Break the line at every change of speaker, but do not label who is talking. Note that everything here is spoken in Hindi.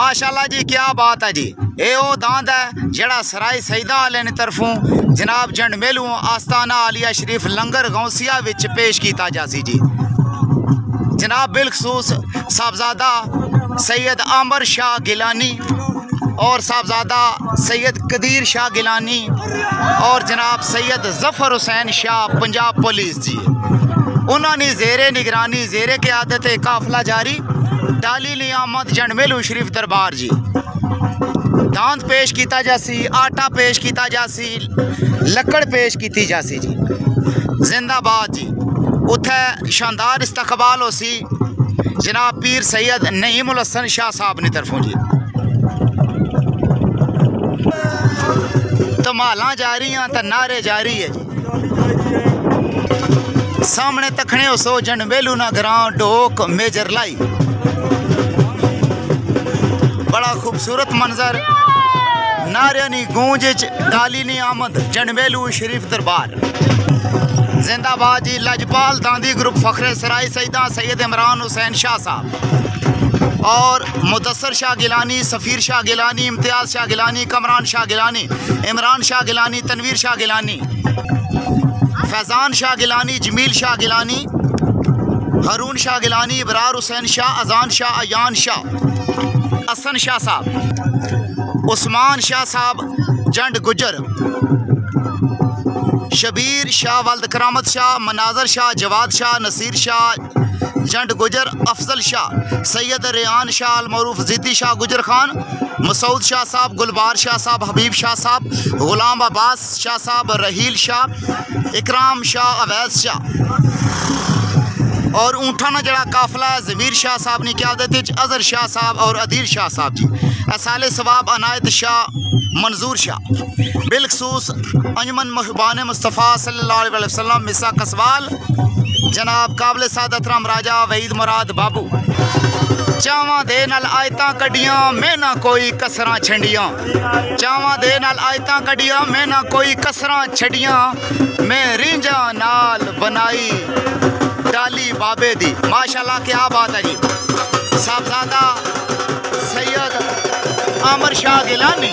माशाल्लाह जी क्या बात है जी ਇਹ ਉਹ ਦਾਂਦ ਹੈ ਜਿਹੜਾ ਸਰਾਈ ਸੈਦਾ ਵਾਲੇ ਨੇ ਤਰਫੋਂ ਜਨਾਬ ਜੰਡ ਮੇਲੂ ਆਸਤਾਨਾ ਆਲੀਆ ਸ਼ਰੀਫ ਲੰਗਰ ਗੌਸੀਆ ਵਿੱਚ ਪੇਸ਼ ਕੀਤਾ ਜਾ ਸੀ ਜੀ जनाब बिलखसूस साहबजादा सैयद आमर शाह गिलानी और साहबजादा सैयद कदीर शाह गिलानी और जनाब सैयद जफ़र हुसैन शाह पंजाब पुलिस जी उन्होंने जेर निगरानी जेर के आदत काफिला जारी डाली ली आमद जनमेलू शरीफ दरबार जी। दांत पेश किया जासी, आटा पेश किया जासी, लकड़ पेश की जासी जी। जिंदाबाद जी। उत्थे शानदार इस्तकबाल हो सी जनाब पीर सैयद नईमुल हसन शाह साहब ने तरफों जी। धमाल जारी तो नारे जारी है जी। सामने तखने सो जन बेलू ना ग्रां डोक मेजर लाई। बड़ा खूबसूरत मंजर। नारे नी गूंज डाली नी आमद जनबेलू शरीफ दरबार। जिंदाबाद जी लजपाल दांदी ग्रुप फखरे सराय सईदा सैयद इमरान हुसैन शाह साहब। और मुदसर शाह गिलानी, सफ़ीर शाह गिलानी, इम्तियाज़ शाह गिलानी, कमरान शाह गिलानी, इमरान शाह गिलानी, तनवीर शाह गिलानी, फैज़ान शाह गिलानी, जमील शाह गिलानी, हरून शाह गिलानी, इबरार हुसैन शाह, अजान शाह, अयान शाह। असन शाह साहब, उस्मान शाह साहब, जंड गुजर शबीर शाह, वल्द करामत शाह, मनाजर शाह, जवाद शाह, नसीर शाह, जंड गुजर अफजल शाह, सैयद रेहान शाह, अलमरूफ जिद्दी शाह गुजर खान, मसूद शाह साहब, गुलबार शाह साहब, हबीब शाह साहब, गुलाम अब्बास शाह साहब, रहील शाह, इकराम शाह, अवैस शाह। और ऊँठा जड़ा काफिला है जमीर शाह साहब ने क्या देते अजहर शाह साहब और अदील शाह साहब जी असाल सवाब अनायत शाह मंजूर शाह बिलखसूस अंजमन महबान मुस्तफ़ा सल्लल्लाहु अलैहि वसल्लम मिसा कसवाल जनाब काबल सादतराम राजा वहीद मुराद बाबू ਚਾਵਾਂ ਦੇ ਨਾਲ ਆਇਤਾਂ ਕੱਢੀਆਂ ਮੈਂ ਨਾ ਕੋਈ ਕਸਰਾਂ ਛੰਡੀਆਂ ਚਾਵਾਂ ਦੇ ਨਾਲ ਆਇਤਾਂ ਕੱਢੀਆਂ ਮੈਂ ਨਾ ਕੋਈ ਕਸਰਾਂ ਛੱਡੀਆਂ ਮੈਂ ਰਿੰਜਾਂ ਨਾਲ ਬਣਾਈ बाबे दी। माशाल्लाह क्या बात है जी। साहबजादा सैयद आमर शाह गिलानी।